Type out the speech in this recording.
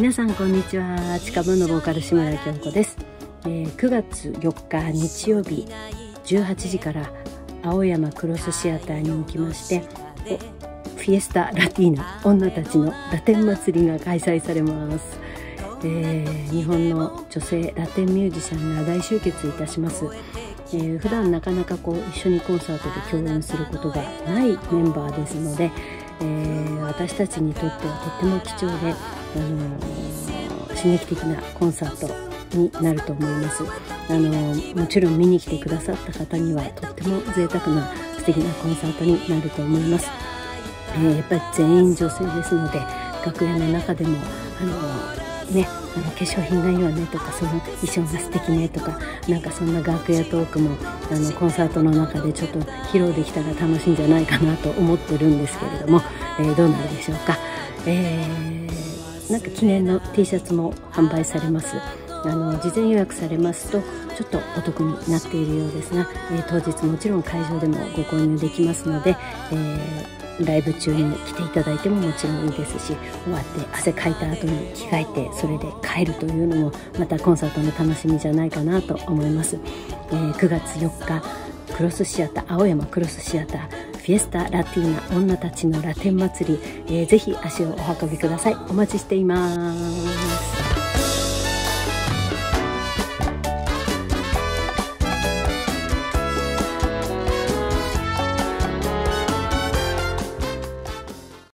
皆さんこんにちは。近分のボーカル志村京子です、えー、9月4日日曜日18時から青山クロスシアターに行きましてフィエスタ・ラティーナ女たちのラテン祭りが開催されます、えー、日本の女性ラテンミュージシャンが大集結いたします。えー、普段なかなかこう一緒にコンサートで共演することがないメンバーですので、えー、私たちにとってはとっても貴重で、あの、刺激的なコンサートになると思います、あのもちろん見に来てくださった方にはとっても贅沢な素敵なコンサートになると思います、えー、やっぱり全員女性ですので楽屋の中でもあのねあの化粧品がいいわねとかその衣装が素敵ねとかなんかそんな楽屋トークもあのコンサートの中でちょっと披露できたら楽しいんじゃないかなと思ってるんですけれども、えー、どうなるでしょうか、えー、なんか記念の T シャツも販売されます。あの事前予約されますとちょっとお得になっているようですが、えー、当日もちろん会場でもご購入できますので、えーライブ中に来ていただいてももちろんいいですし終わって汗かいた後に着替えてそれで帰るというのもまたコンサートの楽しみじゃないかなと思います、えー、9月4日クロスシアター青山クロスシアターフィエスタラティーナ女たちのラテン祭り、えー、ぜひ足をお運びください。お待ちしています。